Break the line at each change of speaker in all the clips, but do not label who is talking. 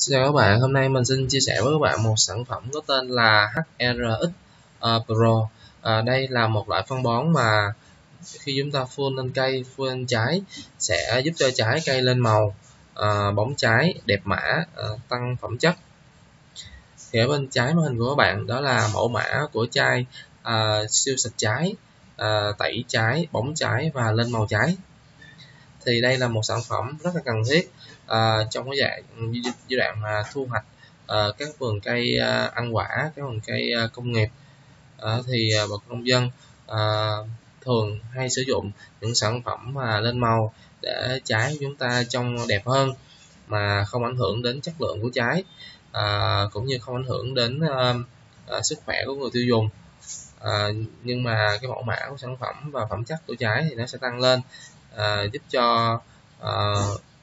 Xin chào các bạn, hôm nay mình xin chia sẻ với các bạn một sản phẩm có tên là HRX uh, à, Pro. Uh, đây là một loại phân bón mà khi chúng ta phun lên cây, phun lên trái sẽ giúp cho trái cây lên màu, uh, bóng trái, đẹp mã, uh, tăng phẩm chất. Thì ở bên trái màn hình của các bạn đó là mẫu mã của chai uh, siêu sạch trái, uh, tẩy trái, bóng trái và lên màu trái thì đây là một sản phẩm rất là cần thiết uh, trong cái dạng giai đoạn mà thu hoạch uh, các vườn cây uh, ăn quả các vườn cây uh, công nghiệp. Uh, thì uh, bà con nông dân uh, thường hay sử dụng những sản phẩm mà lên màu để trái chúng ta trông đẹp hơn mà không ảnh hưởng đến chất lượng của trái uh, cũng như không ảnh hưởng đến uh, uh, sức khỏe của người tiêu dùng. À, nhưng mà cái mẫu mã của sản phẩm và phẩm chất của trái thì nó sẽ tăng lên à, giúp cho à,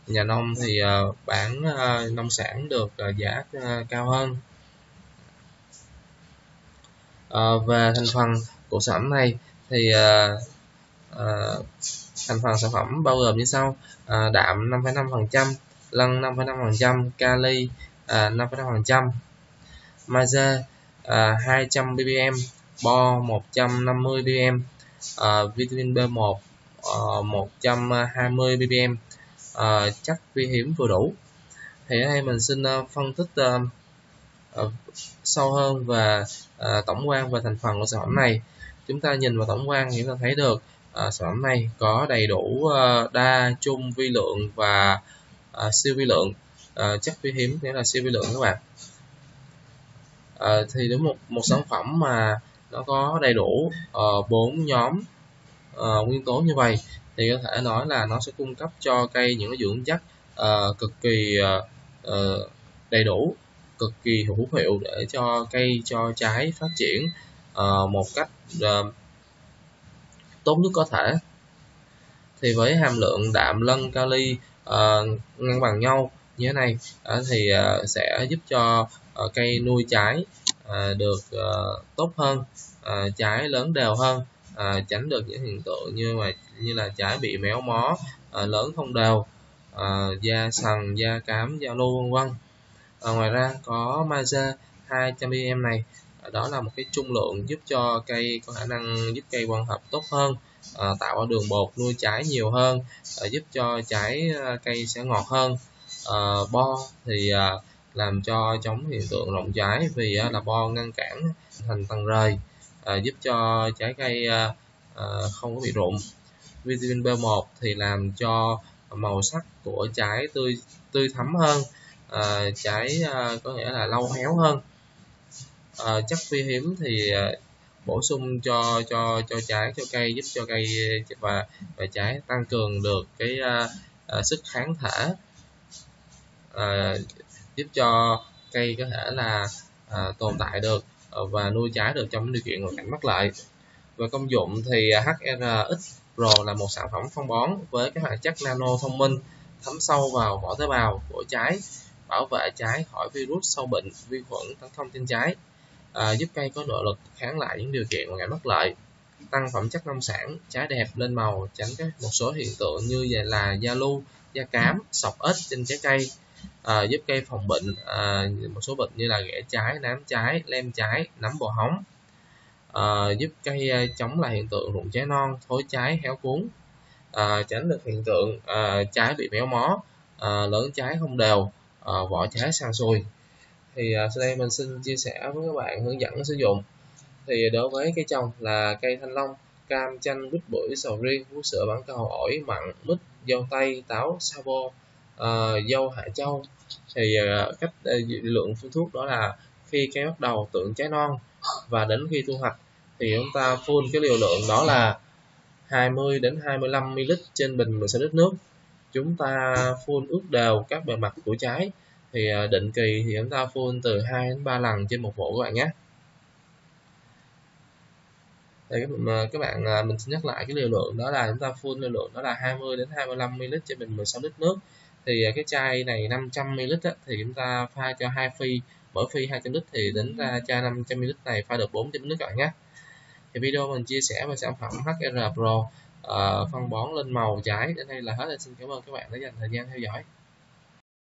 nhà nông thì à, bán à, nông sản được à, giá à, cao hơn. À, về thành phần của sản phẩm này thì à, à, thành phần sản phẩm bao gồm như sau. À, đạm 5,5% lân 5,5% kali à, 5,5% magie à, 200 ppm bo 150 ppm à, vitamin B1 uh, 120 ppm uh, chất vi hiếm vừa đủ. Thì ở đây mình xin uh, phân tích uh, uh, sâu hơn về uh, tổng quan về thành phần của sản phẩm này. Chúng ta nhìn vào tổng quan thì chúng ta thấy được uh, sản phẩm này có đầy đủ uh, đa trung vi lượng và uh, siêu vi lượng. Uh, chất vi hiếm nghĩa là siêu vi lượng các bạn. Uh, thì đúng một một sản phẩm mà nó có đầy đủ bốn uh, nhóm uh, nguyên tố như vậy thì có thể nói là nó sẽ cung cấp cho cây những cái dưỡng chất uh, cực kỳ uh, uh, đầy đủ cực kỳ hữu hiệu để cho cây cho trái phát triển uh, một cách uh, tốt nhất có thể. Thì với hàm lượng đạm lân kali uh, ngang bằng nhau như thế này uh, thì uh, sẽ giúp cho uh, cây nuôi trái uh, được uh, tốt hơn uh, trái lớn đều hơn à, tránh được những hiện tượng như mà như là trái bị méo mó à, lớn không đều à, da sần da cám da lô vân vân. À, ngoài ra có maze 200 ml này. À, đó là một cái trung lượng giúp cho cây có khả năng giúp cây quang hợp tốt hơn à, tạo ra đường bột nuôi trái nhiều hơn à, giúp cho trái à, cây sẽ ngọt hơn. À, bo thì à, làm cho chống hiện tượng rụng trái vì à, là bo ngăn cản thành tầng rời à, giúp cho trái cây à, à, không có bị rụng. Vitamin B1 thì làm cho màu sắc của trái tươi tươi thắm hơn à, trái à, có nghĩa là lâu héo hơn. À, chất phi hiếm thì à, bổ sung cho cho cho trái cho cây giúp cho cây và và trái tăng cường được cái à, à, sức kháng thể. À, giúp cho cây có thể là à, tồn tại được. Ờ, và nuôi trái được trong điều kiện hoàn cảnh bất lợi. Về công dụng thì à, HRX Pro là một sản phẩm phân bón với các hoạt chất nano thông minh thấm sâu vào vỏ tế bào của trái, bảo vệ trái khỏi virus sâu bệnh, vi khuẩn tấn công trên trái, à, giúp cây có nội lực kháng lại những điều kiện hoàn cảnh bất lợi, tăng phẩm chất nông sản, trái đẹp lên màu, tránh các một số hiện tượng như là da lu da cám, sọc ếch trên trái cây, à, giúp cây phòng bệnh à, một số bệnh như là ghẻ trái nám trái lem trái nấm bò hóng. À, giúp cây chống lại hiện tượng rụng trái non thối trái héo cuốn. À, tránh được hiện tượng à, trái bị méo mó à, lớn trái không đều à, vỏ trái sang sùi thì à, sau đây mình xin chia sẻ với các bạn hướng dẫn sử dụng. Thì đối với cây trồng là cây thanh long cam chanh quýt bưởi sầu riêng vú sữa bản cầu ổi mặn mít dâu tây táo sabo uh, dâu hạ châu. Thì uh, cách uh, lượng phun thuốc đó là khi cây bắt đầu tượng trái non và đến khi thu hoạch thì chúng ta phun cái liều lượng đó là 20 đến 25 ml trên bình 16 lít nước. Chúng ta phun ướt đều các bề mặt của trái thì uh, định kỳ thì chúng ta phun từ 2 đến 3 lần trên một vụ các bạn nhé. Đây các bạn mình xin nhắc lại cái liều lượng đó là chúng ta phun liều lượng đó là 20 đến 25 ml trên bình 16 lít nước thì à, cái chai này 500 ml á, thì chúng ta pha cho hai phi mỗi phi 200 lít thì đến ra chai 500 ml này pha được 400 ml các bạn nhé. Thì video mình chia sẻ về sản phẩm HR Pro uh, phân bón lên màu trái đến đây là hết. Xin cảm ơn các bạn đã dành thời gian theo dõi